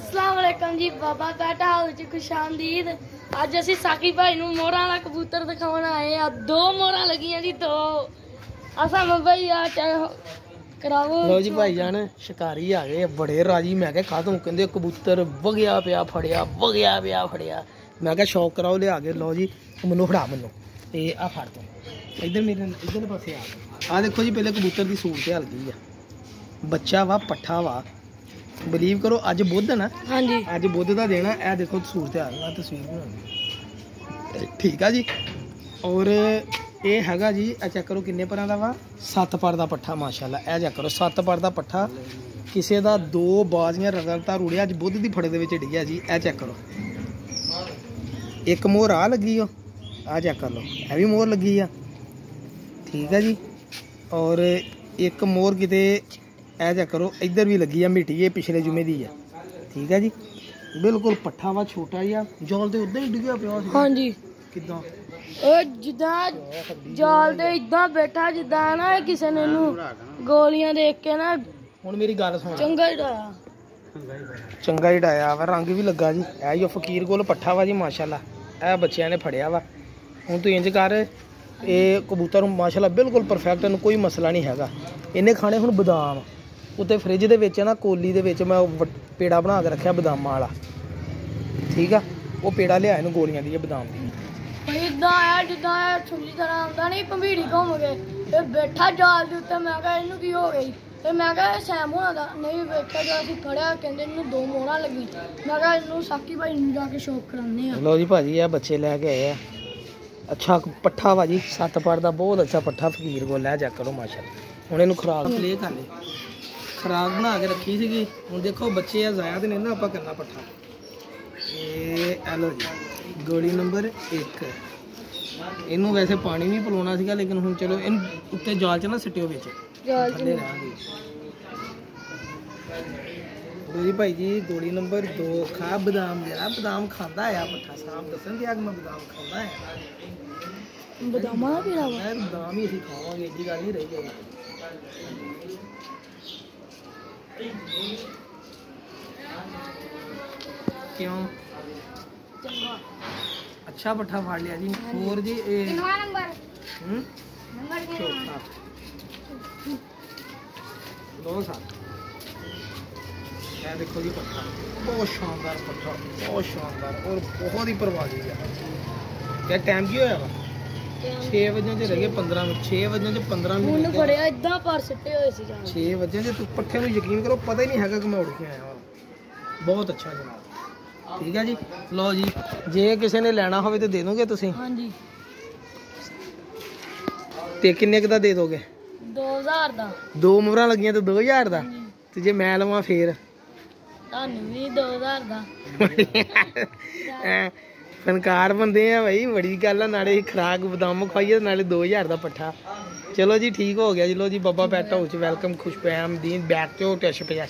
ਅਸਲਾਮ ਵਾਲੇਕਮ ਜੀ, ਬਾਬਾ ਬੈਠਾ ਹਾਲ ਚ ਖੁਸ਼ਾਮਦੀਦ। ਅੱਜ ਅਸੀਂ ਸਾਕੀ ਭਾਈ ਨੂੰ ਮੋਹਰਾਂ ਵਾਲਾ ਕਬੂਤਰ ਦਿਖਾਉਣ ਆਏ ਆ ਦੋ ਮੋਹਰਾਂ ਲੱਗੀਆਂ ਜੀ, ਦੋ। ਅਸਾਂ ਮਬਈ ਆ ਕਰਾਵੋ। ਲੋ ਜੀ ਭਾਈ ਜਾਨ, ਸ਼ਿਕਾਰੀ ਆ ਗਏ ਬੜੇ ਰਾਜੀ। ਮੈਂ ਕਿਹਾ ਕਾਹਤੋਂ? ਕਹਿੰਦੇ ਕਬੂਤਰ ਵਗਿਆ ਪਿਆ, ਫੜਿਆ, ਵਗਿਆ ਪਿਆ, ਫੜਿਆ। ਮੈਂ ਕਿਹਾ ਸ਼ੌਕ ਕਰਾਓ ਲਿਆ ਕੇ। ਲੋ ਜੀ, ਮੈਨੂੰ ਫੜਾ ਮੈਨੂੰ। ਤੇ ਆ ਫੜ ਤੂੰ। ਇਧਰ ਮੇਰੇ ਇਧਰ ਪਾਸੇ ਆ। ਆ ਦੇਖੋ ਜੀ, ਪਹਿਲੇ ਕਬੂਤਰ ਦੀ ਸੂਰਤ ਹਾਲ ਗਈ ਆ। ਬੱਚਾ ਵਾ, ਪੱਠਾ ਵਾ। ਬਲੀਵ ਕਰੋ ਅੱਜ ਬੁੱਧ ਨਾ? ਹਾਂਜੀ। ਅੱਜ ਬੁੱਧ ਦਾ ਦੇਣਾ ਇਹ ਦੇਖੋ ਸੂਰਤ ਆ ਤਸਵੀਰ ਬਣਾਉਣੀ ਠੀਕ ਆ ਜੀ। ਔਰ ਇਹ ਹੈਗਾ ਜੀ ਇਹ ਚੈੱਕ ਕਰੋ ਕਿੰਨੇ ਪਰਾਂ ਦਾ ਵਾ? ਸੱਤ ਪਰ ਦਾ ਪੱਠਾ ਮਾਸ਼ਾਅੱਲਾ ਇਹ ਚੈੱਕ ਕਰੋ ਸੱਤ ਪਰ ਦਾ ਪੱਠਾ। ਕਿਸੇ ਦਾ ਦੋ ਬਾਜ਼ੀਆਂ ਰਗੜਤਾ ਰੂੜਿਆ ਅੱਜ ਬੁੱਧ ਦੀ ਫੜੇ ਦੇ ਵਿੱਚ ਡਿੱਗਿਆ ਜੀ ਇਹ ਚੈੱਕ ਕਰੋ। ਇੱਕ ਮੋਹਰ ਆ ਲੱਗੀ ਓ ਆ ਚੈੱਕ ਕਰ ਲਓ ਇਹ ਵੀ ਮੋਹਰ ਲੱਗੀ ਆ। ਠੀਕ ਆ ਜੀ। ਔਰ ਇੱਕ ਮੋਹਰ ਕਿਤੇ ਇਹ ਚੈੱਕ ਕਰੋ ਇੱਧਰ ਵੀ ਲੱਗੀ ਆ ਮਿੱਟੀ ਇਹ ਪਿਛਲੇ ਜੁਮੇ ਦੀ ਆ। ਠੀਕ ਆ ਜੀ? ਬਿਲਕੁਲ ਪੱਠਾ ਵਾ ਛੋਟਾ ਜਿਹਾ ਜੋਲ ਤੇ ਉਦਾਂ ਹੀ ਡਿੱਗਿਆ ਪਿਆ ਸੀ ਹਾਂਜੀ। ਕਿਦਾਂ? ਇਹ ਜਿੱਦਾਂ ਜਾਲ ਦੇ ਇਦਾਂ ਬੈਠਾ ਜਿੱਦਾਂ ਨਾ ਕਿਸੇ ਨੇ ਇਹਨੂੰ ਗੋਲੀਆਂ ਦੇਖ ਕੇ ਨਾ ਹੁਣ ਮੇਰੀ ਗੱਲ ਸੁਣ। ਚੰਗਾ ਹੀ ਡਾਇਆ। ਚੰਗਾ ਹੀ ਡਾਇਆ ਵਾ ਰੰਗ ਵੀ ਲੱਗਾ ਜੀ। ਇਹ ਜੋ ਫਕੀਰ ਕੋਲ ਪੱਠਾ ਵਾ ਜੀ ਮਾਸ਼ਾਅੱਲਾ। ਇਹ ਬੱਚਿਆਂ ਨੇ ਫੜਿਆ ਵਾ। ਹੁਣ ਤੂੰ ਇੰਜ ਕਰ ਇਹ ਕਬੂਤਰ ਨੂੰ ਮਾਸ਼ਾਅੱਲਾ ਬਿਲਕੁਲ ਪਰਫੈਕਟ ਇਹਨੂੰ ਕੋਈ ਮਸਲਾ ਨਹੀਂ ਹੈਗਾ। ਇਹਨੇ ਖਾਣੇ ਹੁਣ ਬਦਾਮ। ਉੱਤੇ ਫ੍ਰਿਜ ਦੇ ਵਿੱਚ ਨਾ ਕੋਲੀ ਦੇ ਵਿੱਚ ਮੈਂ ਪੇੜਾ ਬਣਾ ਕੇ ਰੱਖਿਆ ਬਦਾਮਾਂ ਵਾਲਾ। ਠੀਕ ਆ? ਉਹ ਪੇੜਾ ਲਿਆ ਇਹਨੂੰ ਗੋਲੀਆਂ ਦੀ ਇਹ ਬਦਾਮ ਦੀ। ਇਦਾਂ ਆਇਆ ਜਿੱਦਾਂ ਇਹ ਛੁੱਲੀ ਤਰ੍ਹਾਂ ਆਉਂਦਾ ਨਹੀਂ ਭੰਬੀੜੀ ਘੁੰਮ ਕੇ। ਇਹ ਬੈਠਾ ਜਾਲ ਦੇ ਉੱਤੇ ਮੈਂ ਕਿਹਾ ਇਹਨੂੰ ਕੀ ਹੋ ਗਈ? ਤੇ ਮੈਂ ਕਿਹਾ ਇਹ ਸੈਮ ਹੋਣਾ ਦਾ। ਨਹੀਂ ਵੇਖਿਆ ਜਦੋਂ ਅਸੀਂ ਫੜਿਆ ਕਹਿੰਦੇ ਇਹਨੂੰ ਦੋ ਮੋਹਰਾਂ ਲੱਗੀ ਮੈਂ ਕਿਹਾ ਇਹਨੂੰ ਸਾਕੀ ਭਾਈ ਨੂੰ ਜਾ ਕੇ ਸ਼ੌਕ ਕਰਾਉਂਦੇ ਆ। ਲੋ ਜੀ ਭਾਜੀ ਇਹ ਬੱਚੇ ਲੈ ਕੇ ਆਏ ਆ। ਅੱਛਾ ਪੱਠਾ ਵਾ ਜੀ ਸੱਤ ਪੜ ਦਾ ਬਹੁਤ ਅੱਛਾ ਪੱਠਾ ਫਕੀਰ ਕੋਲ ਲੈ ਜਾ ਕਰੋ ਮਾਸ਼ਾਅੱਲਾ ਹੁਣ ਇਹਨੂੰ ਖਰਾਕ ਪਲੇ ਕਰ ਲੈ ਖਰਾਕ ਬਣਾ ਕੇ ਰੱਖੀ ਸੀਗੀ। ਹੁਣ ਦੇਖੋ ਬੱਚੇ ਆ ਜ਼ਾਇਆ ਤੇ ਨਹੀਂ ਨਾ ਆਪਾਂ ਕਰਨਾ ਪੱਠਾ। ਇਹ ਲਓ ਜੀ ਗੋਲੀ ਨੰਬਰ 1 ਇਹਨੂੰ ਵੈਸੇ ਪਾਣੀ ਨਹੀਂ ਪਿਲਾਉਣਾ ਸੀਗਾ ਲੇਕਿਨ ਹੁਣ ਚਲੋ ਇਹਨੂੰ ਉੱਤੇ ਜਾਲ 'ਚ ਨਾ ਸਿੱਟਿਓ ਵਿੱਚ। ਜਾਲ ਚ ਜੀ ਭਾਈ ਜੀ ਗੋਲੀ ਨੰਬਰ 2 ਖਾ ਬਦਾਮ ਜਿਹੜਾ ਬਦਾਮ ਖਾਂਦਾ ਆ ਪੱਠਾ। ਸਾਹਿਬ ਦੱਸਣ ਕਿ ਮੈਂ ਬਦਾਮ ਖਾਂਦਾ ਆ। ਬਦਾਮਾਂ ਦਾ ਪੀੜਾ ਵਾ ਬਦਾਮ ਹੀ ਅਸੀਂ ਖਾਵਾਂਗੇ ਏਡੀ ਗੱਲ ਨਹੀਂ ਰਹੀ। ਜਾਈ ਕਿਉਂ ਚੰਗਾ ਅੱਛਾ ਪੱਠਾ ਫੜ ਲਿਆ ਜੀ ਹੋਰ ਜੀ ਇਹ ਕਿੰਨਾ ਨੰਬਰ ਹੂੰ ਨੰਬਰ ਚੌਥਾ ਦੋ ਸੱਤ ਇਹ ਦੇਖੋ ਜੀ ਪੱਠਾ ਬਹੁਤ ਸ਼ਾਨਦਾਰ ਪੱਠਾ ਬਹੁਤ ਸ਼ਾਨਦਾਰ ਔਰ ਬਹੁਤ ਹੀ ਪ੍ਰਵਾਹੀ ਹੈ 6 ਵਜੇ ਤੇ ਰਹਿ ਗਏ 15 ਮਿੰਟ 6 ਵਜੇ ਤੇ 15 ਹੁਣ ਮਿੰਟ ਫੜਿਆ ਇਦਾਂ ਪਰ ਸਿੱਟੇ ਹੋਏ ਸੀ ਜਾਲ 6 ਵਜੇ ਤੇ ਤੂੰ ਪੱਠੇ ਨੂੰ ਯਕੀਨ ਕਰੋ ਪਤਾ ਹੀ ਨਹੀਂ ਹੈਗਾ ਕਿ ਮੈਂ ਉੱਠ ਕੇ ਆਇਆ ਹਾਂ ਬਹੁਤ ਅੱਛਾ ਜਨਾਬ ਠੀਕ ਹੈ ਜੀ? ਲਓ ਜੀ ਜੇ ਕਿਸੇ ਨੇ ਲੈਣਾ ਹੋਵੇ ਤੇ ਦੇ ਦੋਗੇ ਤੁਸੀਂ? ਹਾਂਜੀ। ਤੇ ਕਿੰਨੇ ਕੁ ਦਾ ਦੇ ਦੋਗੇ? 2000 ਦਾ। ਦੋ ਮੁਹਰਾਂ ਲੱਗੀਆਂ ਤੇ 2000 ਦਾ? ਤੇ ਜੇ ਮੈਂ ਲਵਾਂ ਫੇਰ? ਤੁਹਾਨੂੰ ਵੀ 2000 ਦਾ। ਫਨਕਾਰ ਬੰਦੇ ਆ ਭਾਈ ਬੜੀ ਗੱਲ ਆ, ਨਾਲੇ ਖਰਾਕ ਬਦਾਮ ਖਵਾਈਏ ਤੇ ਨਾਲੇ 2000 ਦਾ ਪੱਠਾ। ਚਲੋ ਜੀ, ਠੀਕ ਹੋ ਗਿਆ ਜੀ। ਲੋ ਜੀ, ਬਾਬਾ ਪੈਟ ਹਾਊਸ ਵੈਲਕਮ ਖੁਸ਼ਪੈਮ ਦੀਨ ਬੈਕ ਤੋਂ ਟੈਸ਼ ਪਿਆ